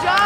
job.